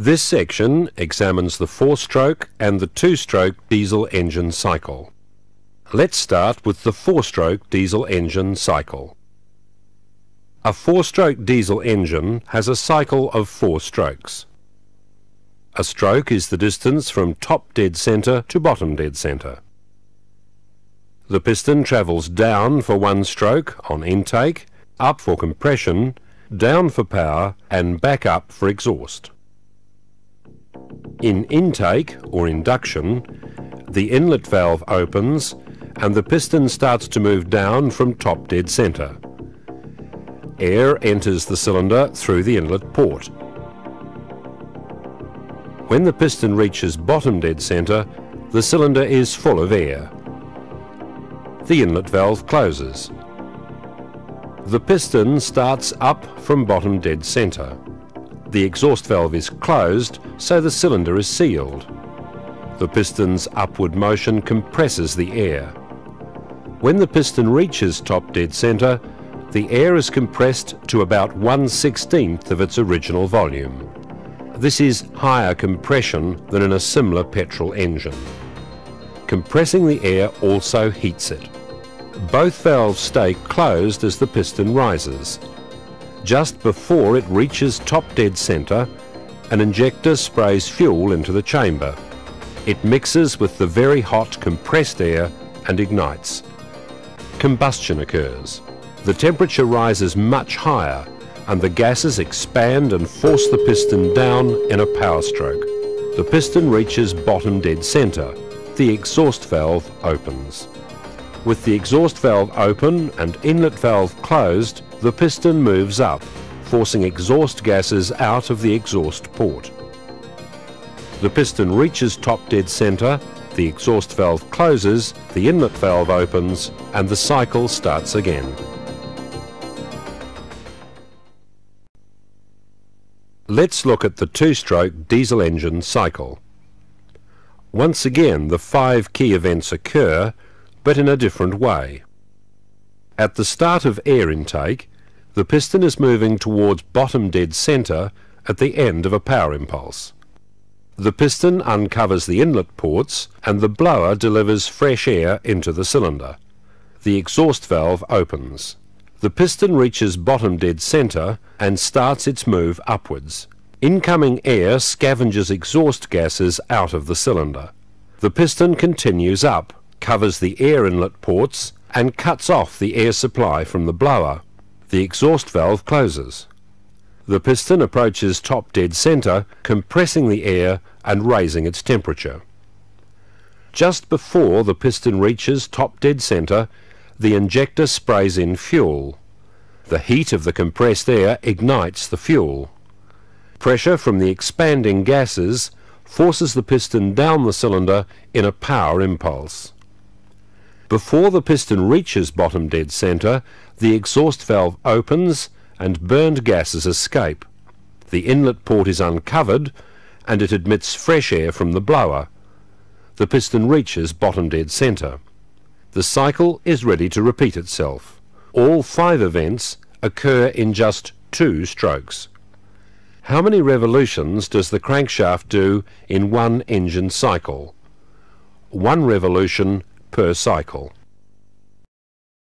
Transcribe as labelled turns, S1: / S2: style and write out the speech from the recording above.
S1: This section examines the four-stroke and the two-stroke diesel engine cycle. Let's start with the four-stroke diesel engine cycle. A four-stroke diesel engine has a cycle of four strokes. A stroke is the distance from top dead centre to bottom dead centre. The piston travels down for one stroke on intake, up for compression, down for power and back up for exhaust. In intake or induction, the inlet valve opens and the piston starts to move down from top dead centre. Air enters the cylinder through the inlet port. When the piston reaches bottom dead centre, the cylinder is full of air the inlet valve closes. The piston starts up from bottom dead centre. The exhaust valve is closed, so the cylinder is sealed. The piston's upward motion compresses the air. When the piston reaches top dead centre, the air is compressed to about 1 16th of its original volume. This is higher compression than in a similar petrol engine. Compressing the air also heats it. Both valves stay closed as the piston rises. Just before it reaches top dead centre, an injector sprays fuel into the chamber. It mixes with the very hot compressed air and ignites. Combustion occurs. The temperature rises much higher and the gases expand and force the piston down in a power stroke. The piston reaches bottom dead centre. The exhaust valve opens. With the exhaust valve open and inlet valve closed, the piston moves up, forcing exhaust gases out of the exhaust port. The piston reaches top dead centre, the exhaust valve closes, the inlet valve opens, and the cycle starts again. Let's look at the two-stroke diesel engine cycle. Once again, the five key events occur but in a different way. At the start of air intake, the piston is moving towards bottom dead centre at the end of a power impulse. The piston uncovers the inlet ports and the blower delivers fresh air into the cylinder. The exhaust valve opens. The piston reaches bottom dead centre and starts its move upwards. Incoming air scavenges exhaust gases out of the cylinder. The piston continues up covers the air inlet ports and cuts off the air supply from the blower. The exhaust valve closes. The piston approaches top dead centre, compressing the air and raising its temperature. Just before the piston reaches top dead centre, the injector sprays in fuel. The heat of the compressed air ignites the fuel. Pressure from the expanding gases forces the piston down the cylinder in a power impulse. Before the piston reaches bottom dead centre, the exhaust valve opens and burned gases escape. The inlet port is uncovered and it admits fresh air from the blower. The piston reaches bottom dead centre. The cycle is ready to repeat itself. All five events occur in just two strokes. How many revolutions does the crankshaft do in one engine cycle? One revolution per cycle.